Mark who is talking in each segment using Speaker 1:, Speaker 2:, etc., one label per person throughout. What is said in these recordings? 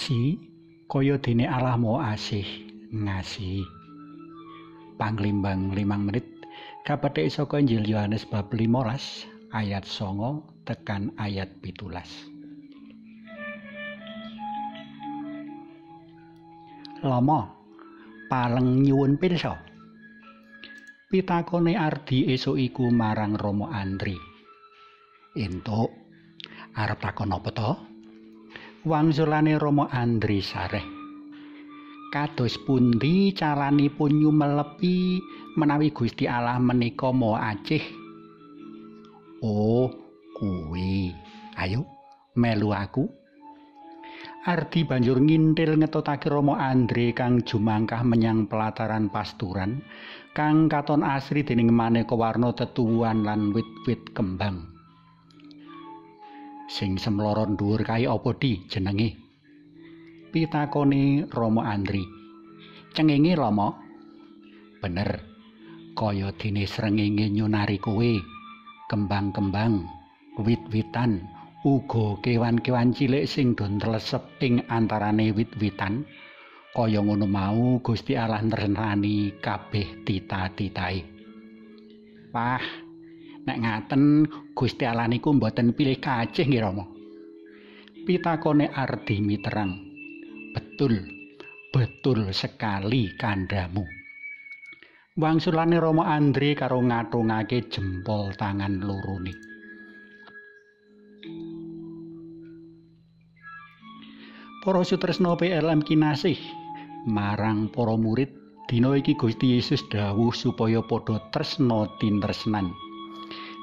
Speaker 1: ngasi kaya dene Allah mau asih. Ngasi. Panglimbang 5 menit kapethik saka Injil Yohanes bab 15 ayat 9 tekan ayat 17 Lama paleng nyuwun pirsa? Pitakone Ardi esuk iku marang Romo Andri entuk arep takon apa to wangsulane Romo Andri Sareh. Kados pundi caranipun nyumelepi menawi Gusti Allah menika mau acih? Oh, kuwi. Ayo, melu aku. Ardi banjur ngintil ngetotake Romo Andre kang jumangkah menyang pelataran pasturan kang katon asri dening maneka warna tetuwuhan lan wit-wit kembang. Sing semloron dhuwur kae apa di? Jenenge? Pitakone Romo Andri. Cengenge lomo bener. Kaya dene srengenge nyunari kowe. Kembang-kembang wit-witan uga kewan-kewan cilik sing don tlesep ing antarane wit-witan. Kaya ngono mau Gusti Allah nresnani kabeh tita-titae Wah, nek ngaten Gusti Allah niku mboten pilih kacih nggih Rama. Pitakone Ardi Miterang. Betul. Betul sekali kandamu. Wangsulane Rama Andre karo ngatungake jempol tangan lorone. Para sutresna PLM kinasih marang para murid dina iki Gusti Yesus dawuh supaya padha tresna tintresnan.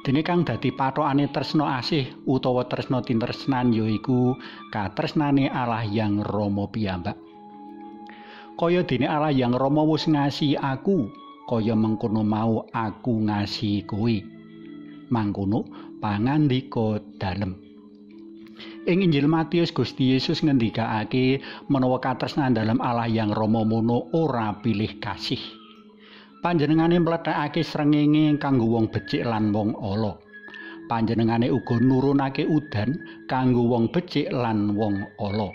Speaker 1: Dene kang dadi patokane tresna asih utawa tresna tintresnan yaiku katresnane Allah yang Rama piyambak. Kaya dene Allah yang Rama wis ngasihi aku, kaya mengkono mau aku ngasihi kowe. Mangkono pangandika dalem. Ing Injil Matius Gusti Yesus ngendikake menawa katresnan dalam Allah yang Rama mono ora pilih kasih. Panjenengane mlethekake srengenge kanggo wong becik lan wong ala. Panjenengane uga nurunake udan kanggo wong becik lan wong ala.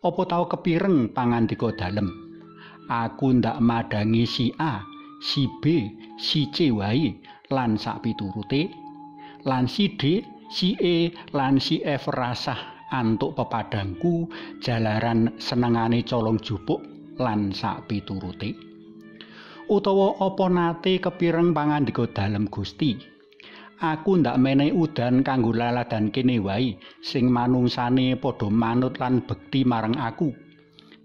Speaker 1: Apa tau kepireng pangandika dalem? Aku ndak madangi si A, si B, si C wae lan sak piturute. Lan si D, si E lan si F rasah antuk pepadangku jalaran senengane colong jupuk lan sak piturute. Utawa apa nate kepireng pangandika dalem Gusti? Aku ndak menehi udan kanggo laladan kene wae sing manungsane padha manut lan bekti marang aku.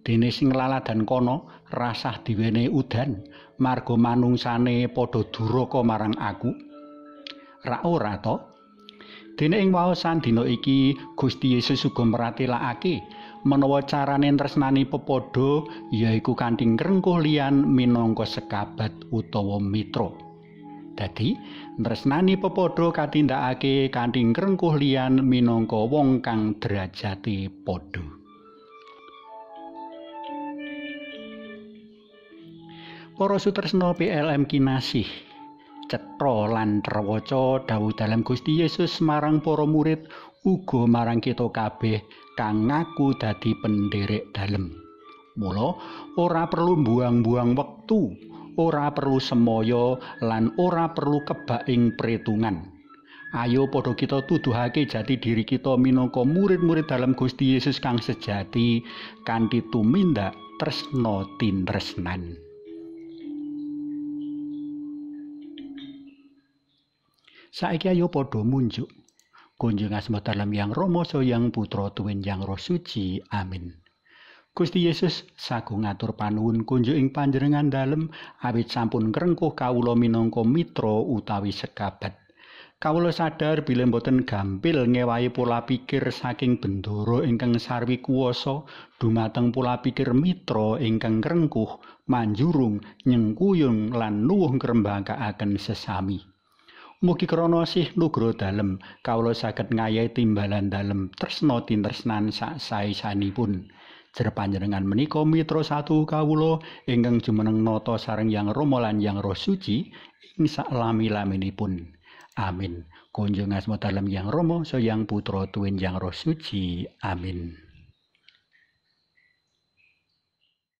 Speaker 1: Dene sing laladan kono rasah diwenehi udan marga manungsane padha duraka marang aku. Ra ora to. Dene ing waosan dina iki Gusti Yesus uga meratelakake menawa carane tresnani pepodo yaiku kanthi ngrengkuh liyan minangka sekabat utawa mitra. Dadi, tresnani pepodo katindakake kanthi ngrengkuh liyan minangka wong kang derajate padha. Para sutresna PLM kinasih, cetha lan rewaca dawuh dalam Gusti Yesus marang para murid uga marang kita kabeh kang ngaku dadi penderek dalem. Mula ora perlu buang-buang wektu, ora perlu semoyo lan ora perlu kebak ing pretungan. Ayo padha kita tuduhake jati diri kita minangka murid-murid dalam Gusti Yesus kang sejati kanthi tumindak tresna tintresnan. Saiki ayo padha munjuk Kunjung asma dalam yang Romo so yang putra tuwin yang roh suci. Amin. Gusti Yesus sagung ngatur panuwun kunjung ing panjenengan dalem awit sampun ngrengkuh kawula minangka mitra utawi sekabat. Kawula sadar bilih boten gampil ngewahi pola pikir saking bendoro ingkang sarwi kuwasa dumateng pola pikir mitra ingkang ngrengkuh manjurung nyengkuyung lan nuwuh ngrembakakaken sesami. Mugi krana sih nugroho dalem kawula saged ngayahi timbalan dalem tresna tintresnan sak saesanipun. Jer panjenengan menika mitra satu kawula ingkang jumeneng nata sareng yang Rama lan yang Roh Suci ing sak lami-laminipun. Amin. Kunjung asma dalam yang Romo, so yang putra tuwin yang roh suci. Amin.